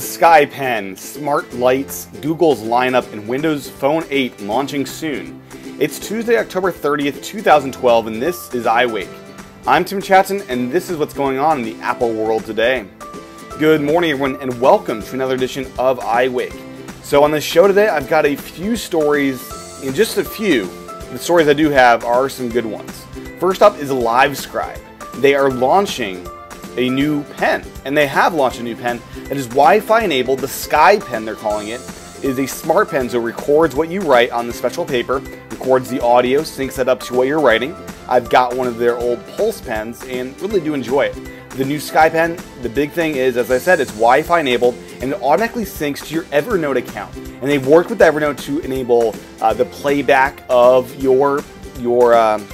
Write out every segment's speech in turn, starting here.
Sky Pen, Smart Lights, Google's lineup, and Windows Phone 8 launching soon. It's Tuesday, October 30th, 2012, and this is iWake. I'm Tim Chaten, and this is what's going on in the Apple world today. Good morning, everyone, and welcome to another edition of iWake. So, on the show today, I've got a few stories, and just a few. The stories I do have are some good ones. First up is LiveScribe. They are launching a new pen, and they have launched a new pen that is Wi-Fi enabled. The Sky Pen, they're calling it, is a smart pen, so it records what you write on the special paper, records the audio, syncs that up to what you're writing. I've got one of their old Pulse pens and really do enjoy it. The new Sky Pen, the big thing is, as I said, it's Wi-Fi enabled and it automatically syncs to your Evernote account. And they've worked with Evernote to enable uh, the playback of your your um,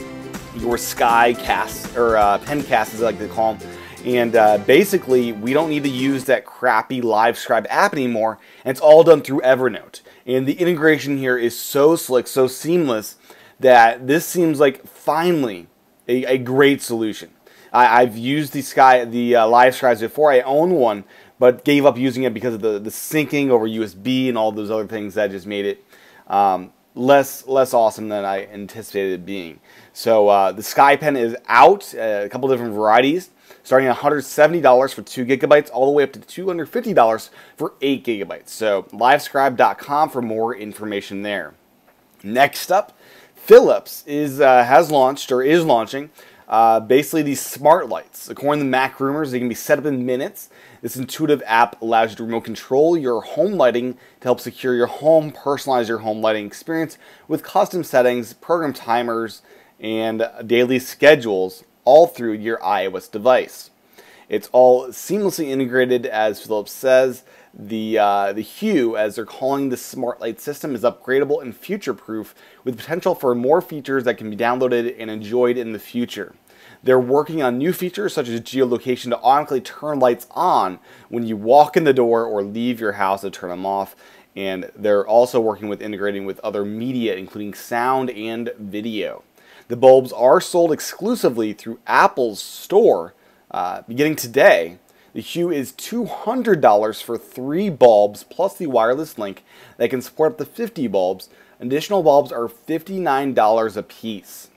your Sky cast or uh, pen cast, as I like to call them and uh, basically, we don't need to use that crappy LiveScribe app anymore, and it's all done through Evernote. And the integration here is so slick, so seamless, that this seems like finally a, a great solution. I, have used the Sky, the uh, LiveScribes before. I own one, but gave up using it because of the, the syncing over USB and all those other things that just made it um, less less awesome than I anticipated it being. So uh, the Sky Pen is out, uh, a couple different varieties starting at $170 for 2 gigabytes all the way up to $250 for 8 gigabytes. So livescribe.com for more information there. Next up, Philips is uh, has launched or is launching uh, basically these smart lights. According to MacRumors, they can be set up in minutes. This intuitive app allows you to remote control your home lighting to help secure your home, personalize your home lighting experience with custom settings, program timers, and daily schedules all through your iOS device. It's all seamlessly integrated, as Philips says. The, uh, the Hue, as they're calling the smart light system, is upgradable and future-proof with potential for more features that can be downloaded and enjoyed in the future. They're working on new features such as geolocation to automatically turn lights on when you walk in the door or leave your house to turn them off. And they're also working with integrating with other media, including sound and video. The bulbs are sold exclusively through Apple's store uh, beginning today. The Hue is $200 for three bulbs plus the wireless link that can support up to 50 bulbs. Additional bulbs are $59 a piece.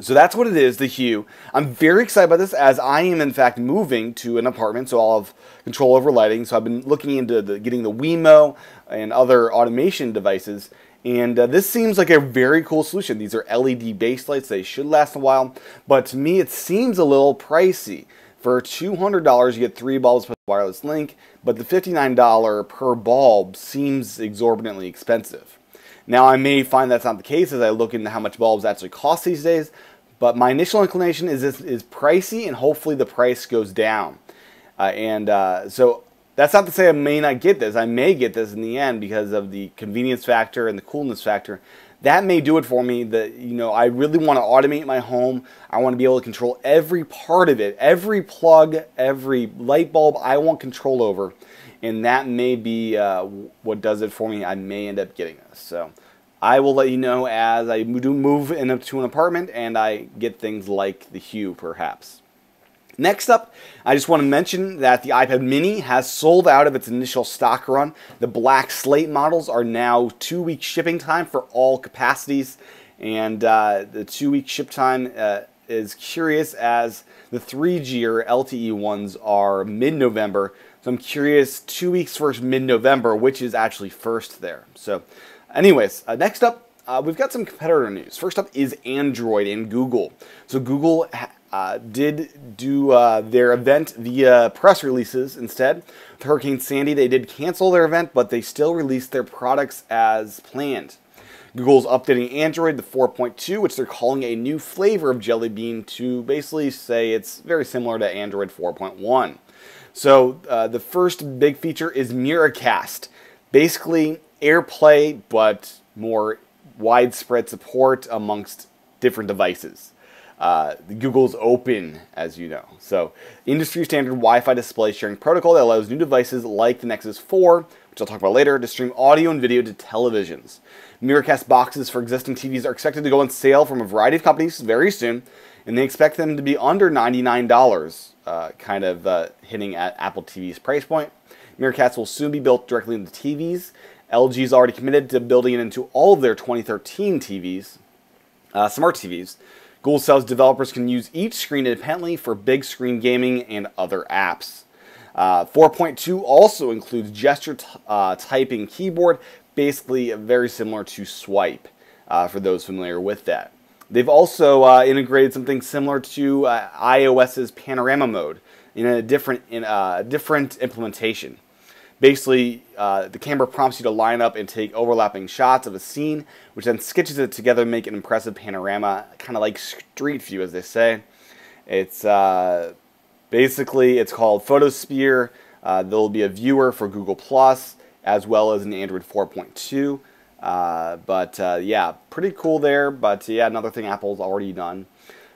So that's what it is, the Hue. I'm very excited about this as I am in fact moving to an apartment, so I'll have control over lighting. So I've been looking into the, getting the Wemo and other automation devices and uh, this seems like a very cool solution. These are LED base lights. They should last a while. But to me, it seems a little pricey. For $200, you get three bulbs with wireless link, but the $59 per bulb seems exorbitantly expensive. Now, I may find that's not the case as I look into how much bulbs actually cost these days, but my initial inclination is this is pricey, and hopefully the price goes down. Uh, and uh, so that's not to say I may not get this. I may get this in the end because of the convenience factor and the coolness factor. That may do it for me. That you know, I really want to automate my home. I want to be able to control every part of it, every plug, every light bulb. I want control over, and that may be uh, what does it for me. I may end up getting this. So. I will let you know as I do move into an apartment and I get things like the Hue, perhaps. Next up, I just want to mention that the iPad mini has sold out of its initial stock run. The black slate models are now two week shipping time for all capacities, and uh, the two week ship time uh, is curious as the 3G or LTE ones are mid November. So I'm curious, two weeks first mid November, which is actually first there. So, anyways, uh, next up, uh, we've got some competitor news. First up is Android and Google. So Google uh, did do uh, their event via press releases instead. With Hurricane Sandy, they did cancel their event, but they still released their products as planned. Google's updating Android to 4.2, which they're calling a new flavor of Jelly Bean to basically say it's very similar to Android 4.1. So uh, the first big feature is Miracast. Basically, AirPlay, but more widespread support amongst different devices. Uh, Google's Open, as you know. So, industry standard Wi Fi display sharing protocol that allows new devices like the Nexus 4, which I'll talk about later, to stream audio and video to televisions. Miracast boxes for existing TVs are expected to go on sale from a variety of companies very soon, and they expect them to be under $99, uh, kind of uh, hitting at Apple TV's price point. Miracast will soon be built directly into TVs. LG is already committed to building it into all of their 2013 TVs, uh, smart TVs. Google says developers can use each screen independently for big screen gaming and other apps. Uh, 4.2 also includes gesture uh, typing keyboard, basically very similar to Swype uh, for those familiar with that. They've also uh, integrated something similar to uh, iOS's panorama mode in a different in a different implementation. Basically, uh, the camera prompts you to line up and take overlapping shots of a scene, which then sketches it together to make an impressive panorama, kind of like Street View, as they say. It's uh, basically it's called Photosphere. Uh, there will be a viewer for Google Plus as well as an Android 4.2. Uh, but uh, yeah, pretty cool there. But yeah, another thing Apple's already done.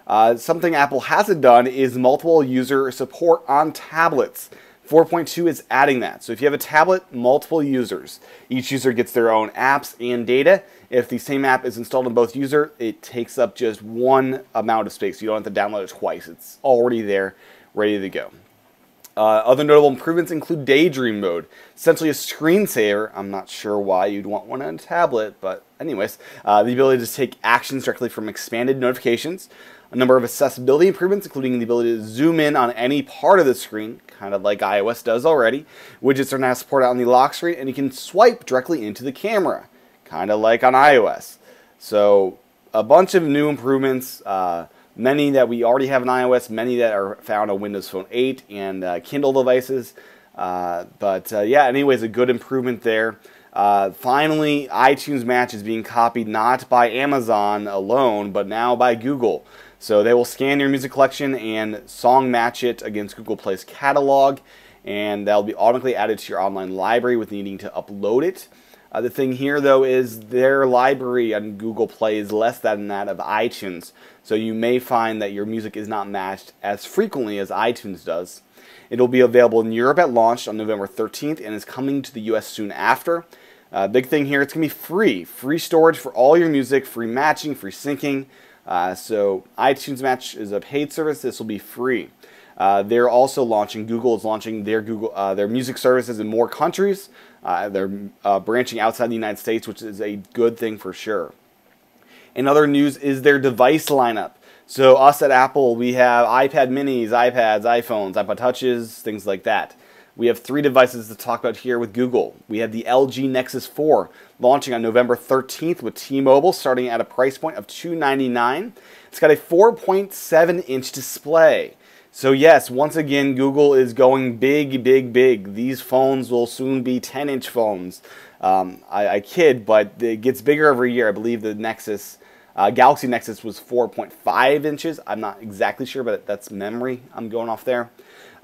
Uh, something Apple hasn't done is multiple user support on tablets. 4.2 is adding that. So if you have a tablet, multiple users. Each user gets their own apps and data. If the same app is installed on both user, it takes up just one amount of space. You don't have to download it twice. It's already there, ready to go. Uh, other notable improvements include Daydream Mode, essentially a screensaver. I'm not sure why you'd want one on a tablet, but anyways, uh, the ability to take actions directly from expanded notifications, a number of accessibility improvements, including the ability to zoom in on any part of the screen, kind of like iOS does already. Widgets are now supported on the lock screen, and you can swipe directly into the camera, kind of like on iOS. So, a bunch of new improvements. Uh, many that we already have in iOS, many that are found on Windows Phone 8 and uh, Kindle devices. Uh, but uh, yeah, anyways, a good improvement there. Uh, finally, iTunes Match is being copied not by Amazon alone, but now by Google. So they will scan your music collection and song match it against Google Play's catalog, and that'll be automatically added to your online library with needing to upload it. Uh, the thing here, though, is their library on Google Play is less than that of iTunes, so you may find that your music is not matched as frequently as iTunes does. It will be available in Europe at launch on November 13th and is coming to the US soon after. Uh, big thing here, it's going to be free. Free storage for all your music, free matching, free syncing. Uh, so iTunes Match is a paid service. This will be free. Uh, they're also launching. Google is launching their Google uh, their music services in more countries. Uh, they're uh, branching outside the United States, which is a good thing for sure. In other news is their device lineup. So us at Apple, we have iPad Minis, iPads, iPhones, iPod Touches, things like that. We have three devices to talk about here with Google. We have the LG Nexus 4 launching on November 13th with T-Mobile starting at a price point of 299. It's got a 4.7 inch display. So yes, once again, Google is going big, big, big. These phones will soon be 10-inch phones. Um, I, I, kid, but it gets bigger every year. I believe the Nexus, uh, Galaxy Nexus was 4.5 inches. I'm not exactly sure, but that's memory I'm going off there.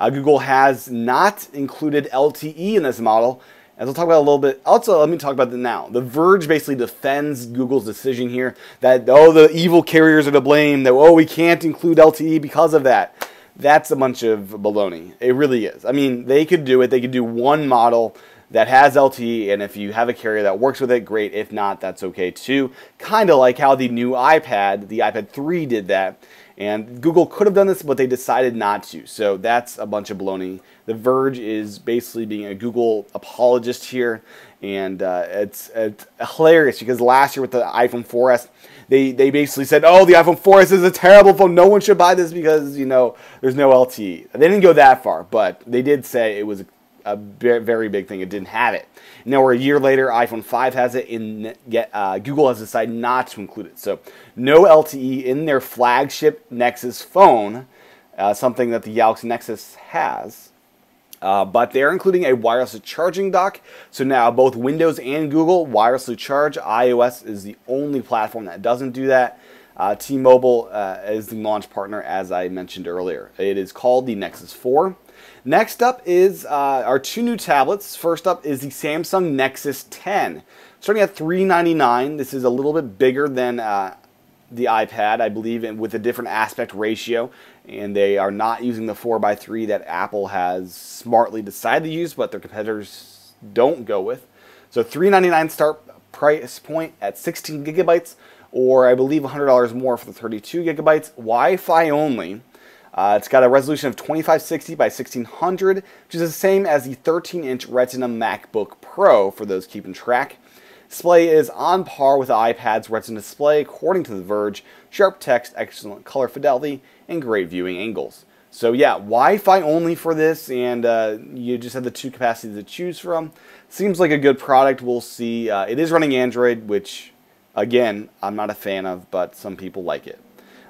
Uh, Google has not included LTE in this model, as we'll talk about a little bit. Also, let me talk about that now. The Verge basically defends Google's decision here that, oh, the evil carriers are to blame, that, oh, we can't include LTE because of that that's a bunch of baloney. It really is. I mean, they could do it. They could do one model that has LTE, and if you have a carrier that works with it, great. If not, that's okay too. Kind of like how the new iPad, the iPad 3, did that. And Google could have done this, but they decided not to. So that's a bunch of baloney. The Verge is basically being a Google apologist here, and uh, it's, it's hilarious because last year with the iPhone 4S, they they basically said, "Oh, the iPhone 4S is a terrible phone. No one should buy this because you know there's no LTE." They didn't go that far, but they did say it was a, very big thing. It didn't have it. Now we're a year later. iPhone 5 has it. In uh, Google has decided not to include it. So no LTE in their flagship Nexus phone. Uh, something that the Galaxy Nexus has. Uh, but they're including a wireless charging dock. So now both Windows and Google wirelessly charge. iOS is the only platform that doesn't do that. Uh, T-Mobile uh, is the launch partner, as I mentioned earlier. It is called the Nexus 4. Next up is uh, our two new tablets. First up is the Samsung Nexus 10. Starting at 399, this is a little bit bigger than uh, the iPad, I believe, and with a different aspect ratio. And they are not using the 4x3 that Apple has smartly decided to use, but their competitors don't go with. So 399 start price point at 16 gigabytes, or I believe $100 more for the 32 gigabytes. Wi-Fi only. Uh, it's got a resolution of 2560 by 1600, which is the same as the 13-inch Retina MacBook Pro for those keeping track. Display is on par with the iPad's Retina display, according to The Verge. Sharp text, excellent color fidelity, and great viewing angles. So yeah, Wi-Fi only for this, and uh, you just have the two capacities to choose from. Seems like a good product. We'll see. Uh, it is running Android, which, again, I'm not a fan of, but some people like it.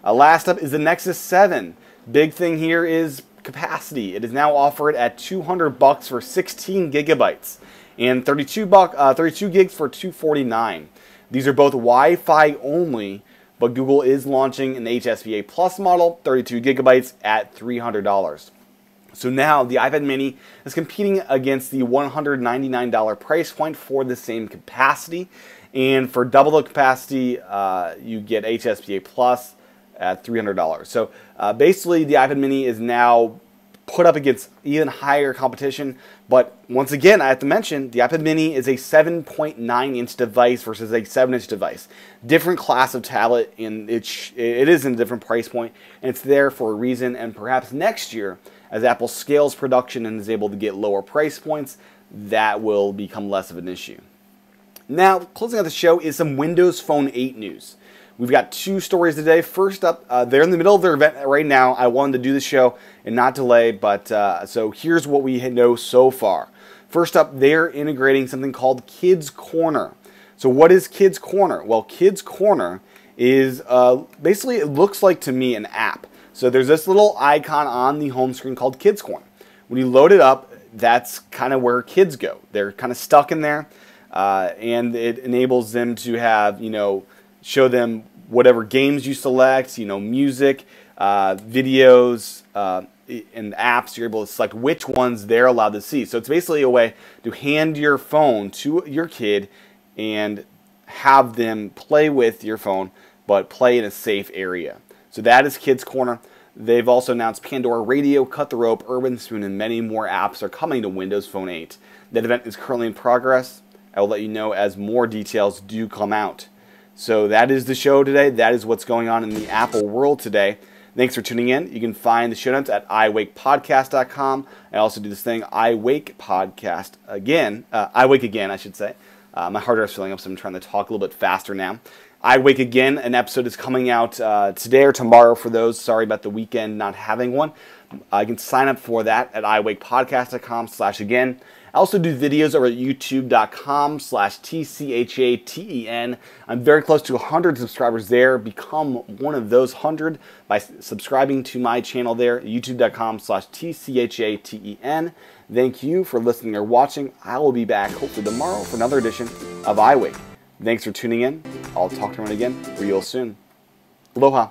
Uh, last up is the Nexus 7. Big thing here is capacity. It is now offered at 200 bucks for 16 gigabytes and 32 buck, uh, 32 gigs for 249. These are both Wi-Fi only, but Google is launching an HSPA Plus model, 32 gigabytes at $300. So now the iPad mini is competing against the $199 price point for the same capacity. And for double the capacity, uh, you get HSPA Plus at $300. So uh, basically, the iPad mini is now put up against even higher competition. But once again, I have to mention the iPad mini is a 7.9 inch device versus a 7 inch device. Different class of tablet, and it, it is in a different price point, and it's there for a reason. And perhaps next year, as Apple scales production and is able to get lower price points, that will become less of an issue. Now, closing out the show is some Windows Phone 8 news. We've got two stories today. First up, uh, they're in the middle of their event right now. I wanted to do the show and not delay, but uh, so here's what we know so far. First up, they're integrating something called Kids Corner. So what is Kids Corner? Well, Kids Corner is uh, basically it looks like to me an app. So there's this little icon on the home screen called Kids Corner. When you load it up, that's kind of where kids go. They're kind of stuck in there, uh, and it enables them to have you know show them whatever games you select, you know, music, uh, videos, uh, and apps. You're able to select which ones they're allowed to see. So it's basically a way to hand your phone to your kid and have them play with your phone, but play in a safe area. So that is Kids Corner. They've also announced Pandora Radio, Cut the Rope, Urbanspoon, and many more apps are coming to Windows Phone 8. That event is currently in progress. I will let you know as more details do come out. So that is the show today. That is what's going on in the Apple world today. Thanks for tuning in. You can find the show notes at iwakepodcast.com. I also do this thing, iWake Podcast again. Uh, iWake Again, I should say. Uh, my heart is filling up, so I'm trying to talk a little bit faster now. iWake Again, an episode is coming out uh, today or tomorrow for those. Sorry about the weekend not having one. I can sign up for that at iwakepodcast.com slash again. I also do videos over at youtube.com slash T-C-H-A-T-E-N. I'm very close to 100 subscribers there. Become one of those 100 by subscribing to my channel there, youtube.com slash T-C-H-A-T-E-N. Thank you for listening or watching. I will be back hopefully tomorrow for another edition of iWake. Thanks for tuning in. I'll talk to everyone again real soon. Aloha.